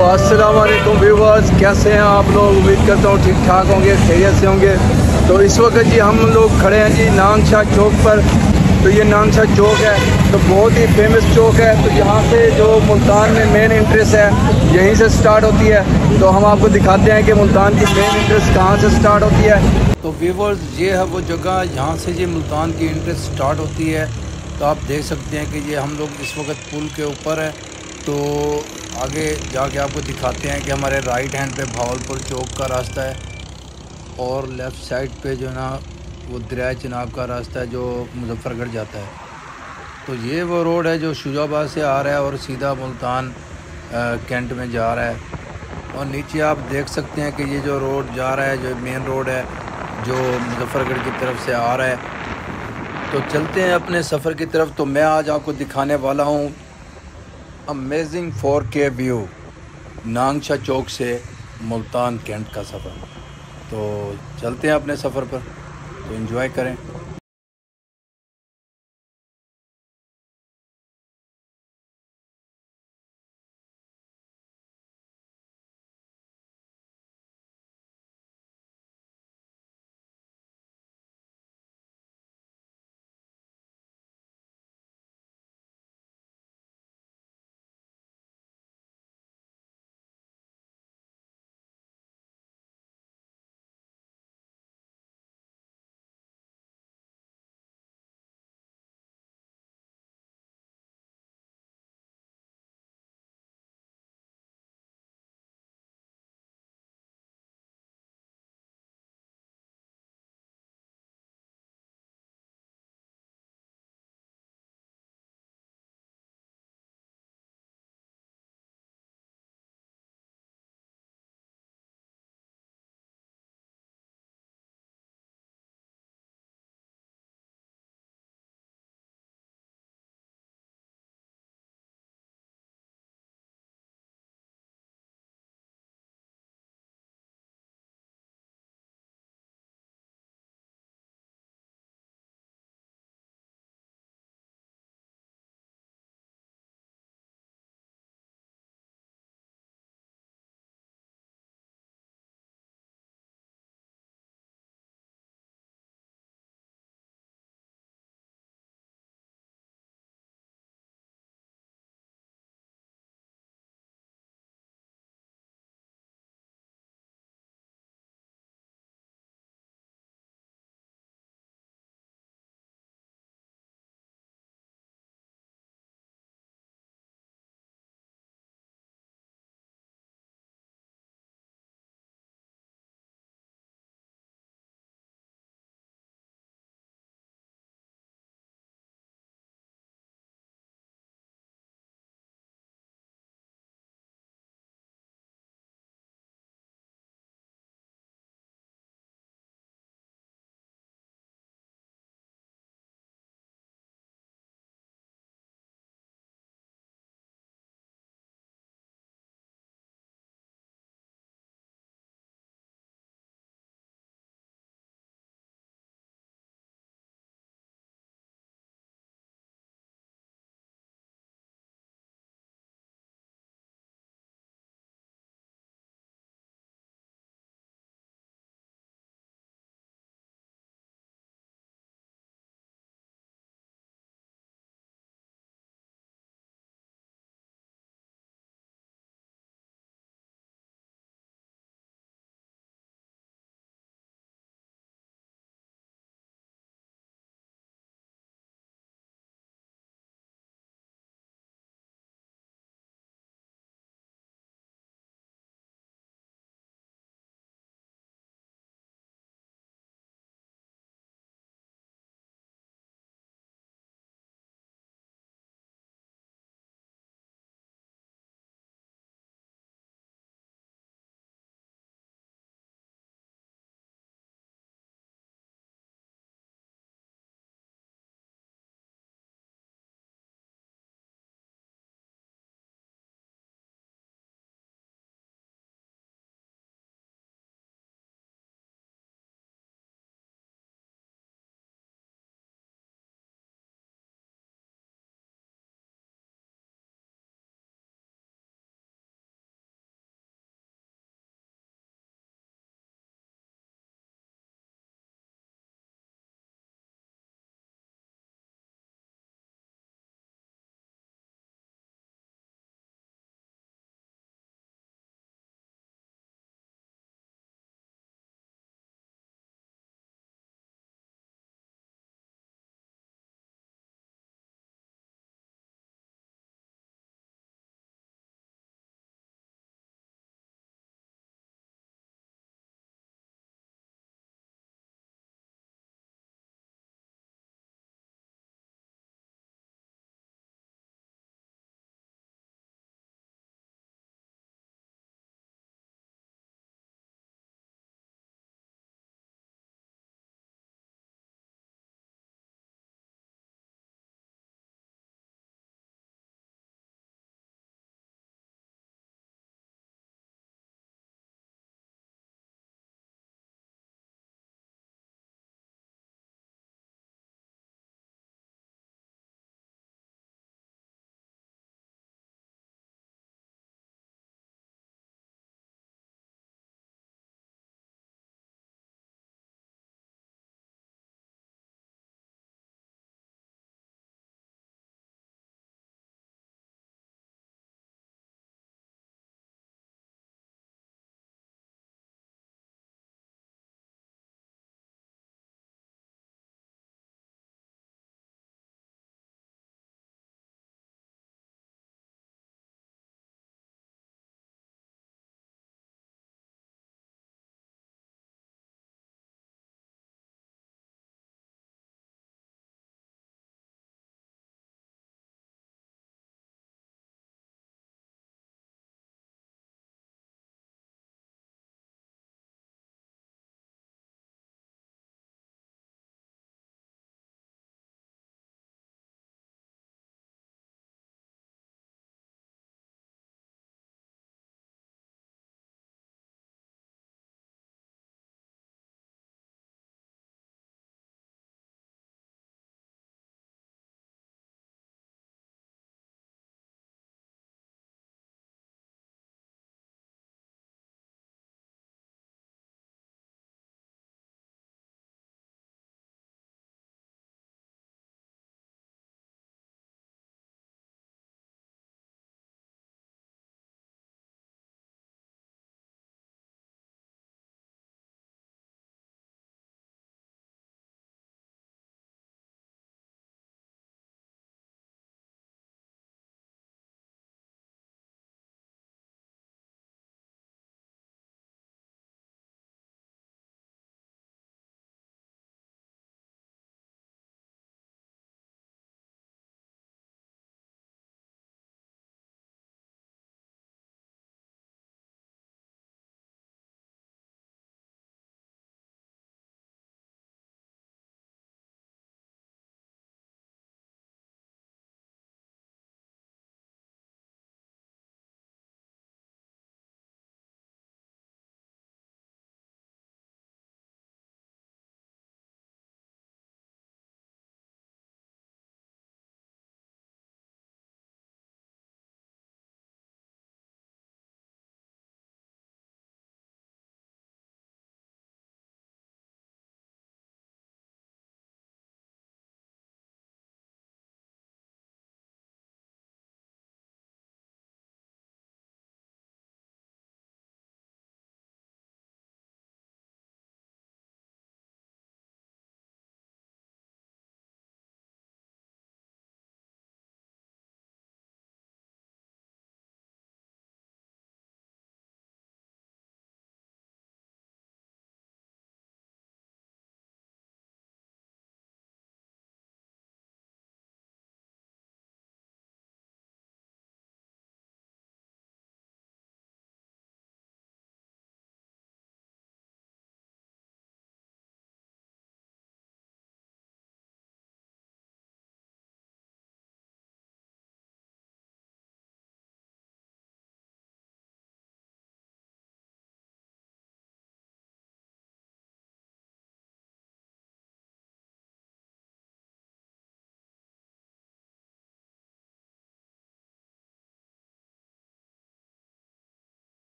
السلام علیکم ویورز کیسے ہیں آپ لوگ؟ امید کرتا ہوں ٹھیک ٹھاک ہوں گے، خیریت سے ہوں گے۔ تو اس وقت جی ہم لوگ کھڑے ہیں جی نانگ شاہ چوک پر۔ تو یہ نانگ شاہ چوک ہے، تو بہت ہی فیمس چوک ہے۔ تو یہاں سے جو ملتان میں مین انٹرس ہے، یہیں سے سٹارٹ ہوتی ہے۔ تو ہم آپ کو دکھاتے ہیں کہ ملتان کی مین انٹرس کہاں سے سٹارٹ ہوتی ہے۔ تو ویورز یہ ہے وہ جگہ، یہاں سے جی ملتان کی انٹرس سٹارٹ ہوتی ہے۔ تو آپ دیکھ سکتے ہیں کہ یہ ہم لوگ اس وقت پل کے اوپر ہے تو آگے جا کے آپ کو دکھاتے ہیں کہ ہمارے رائٹ ہینڈ پہ بھاول پور چوک کا راستہ ہے اور لیفٹ سائڈ پہ جو ہے نا وہ دریائے چناب کا راستہ ہے جو مظفر گڑھ جاتا ہے۔ تو یہ وہ روڈ ہے جو شجا آباد سے آ رہا ہے اور سیدھا ملتان کینٹ میں جا رہا ہے۔ اور نیچے آپ دیکھ سکتے ہیں کہ یہ جو روڈ جا رہا ہے، جو مین روڈ ہے، جو مظفر گڑھ کی طرف سے آ رہا ہے۔ تو چلتے ہیں اپنے سفر کی طرف۔ تو میں آج آپ کو دکھانے والا ہوں امیزنگ فور کے ویو نانگشا چوک سے ملتان کینٹ کا سفر تو چلتے ہیں اپنے سفر پر تو انجوائے کریں